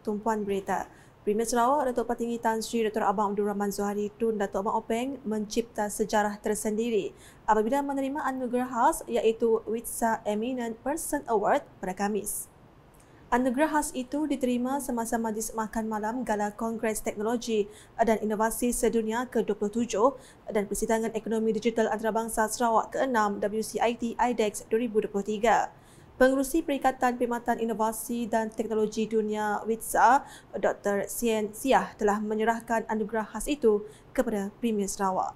tumpuan berita. Premier Sarawak Datuk Petinggi Tan Sri Dr. Abang Abdul Rahman Zuhari Tun Datuk Abang Openg mencipta sejarah tersendiri apabila menerima anugerah khas iaitu Witsa Eminent Person Award pada Khamis. Anugerah khas itu diterima semasa majlis makan malam Gala Kongres Teknologi dan Inovasi Sedunia ke-27 dan Persidangan Ekonomi Digital Antarabangsa Sarawak ke-6 WCIT IDEX 2023. Pengurusi Perikatan Perkhidmatan Inovasi dan Teknologi Dunia WITSA, Dr. Sien Siah telah menyerahkan anugerah khas itu kepada Premier Sarawak.